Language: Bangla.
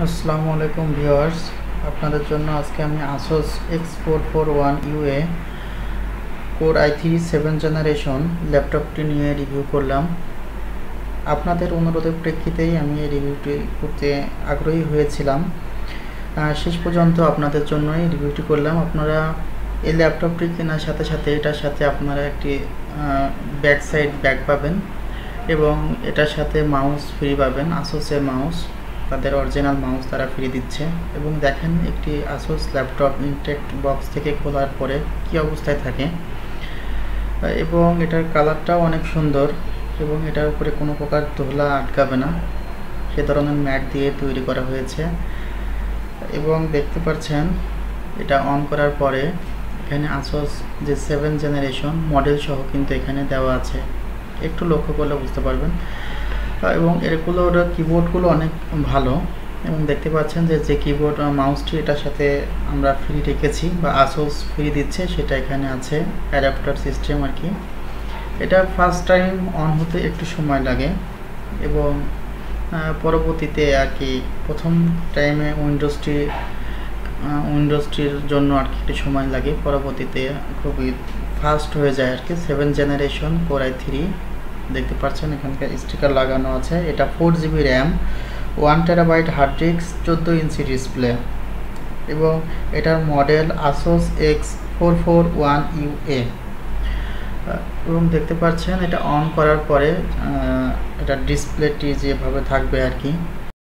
আসসালামু আলাইকুম ভিউয়ার্স। আপনাদের জন্য আজকে আমি Asus X four four one UA core I three seven generation ল্যাপটপটি নিয়ে রিভিউ করলাম। আপনাদের অনুরোধের প্রেক্ষিতেই আমি এই রিভিউটি করতে আগ্রহী হয়েছিলাম। শেষ পর্যন্ত আপনাদের জন্যই রিভিউটি করলাম। আপনারা এই ল্যাপটপটি কেনার সাথে সাথে এটার সাথে আপনারা একটি ব্যাক সাইড ব্যাগ পাবেন এবং এটার সাথে মাউস ফ্রি পাবেন আসোসের মাউস তাদের অরিজিনাল মাউস তারা ফ্রি দিচ্ছে এবং দেখেন একটি আসোস ল্যাপটপ ইনটেক্ট বক্স থেকে খোলার পরে কি অবস্থায় থাকে। এবং এটার কালারটাও অনেক সুন্দর এবং এটার উপরে কোনো প্রকার ধুলা আটকাবে না। সে ধরনের ম্যাট দিয়ে তৈরি করা হয়েছে। এবং দেখতে পাচ্ছেন, এটা অন করার পরে এখানে আসোস যে সেভেন জেনারেশন মডেল সহ কিন্তু এখানে দেওয়া আছে। একটু লক্ষ্য করলে বুঝতে পারবেন। এবং এরগুলোর কিবোর্ডগুলো অনেক ভালো। এবং দেখতে পাচ্ছেন যে যে কিবোর্ড মাউসটি এটার সাথে আমরা ফ্রি রেখেছি বা আসোস ফ্রি দিচ্ছে, সেটা এখানে আছে অ্যাডাপ্টার সিস্টেম আর কি। এটা ফার্স্ট টাইম অন হতে একটু সময় লাগে এবং পরবর্তীতে আর কি প্রথম টাইমে উইন্ডোজটি উইন্ডোজটির জন্য আর কি একটু সময় লাগে। পরবর্তীতে খুবই ফাস্ট হয়ে যায় আর কি। Seven generation core I three দেখতে পাচ্ছেন, এখানকার স্টিকার লাগানো আছে। এটা four GB RAM one terabyte hard disk চোদ্দ ইঞ্চি ডিসপ্লে এবং এটার model Asus X four four one UA এবং দেখতে পাচ্ছেন, এটা অন করার পরে এটা ডিসপ্লেটি যেভাবে থাকবে আর কি।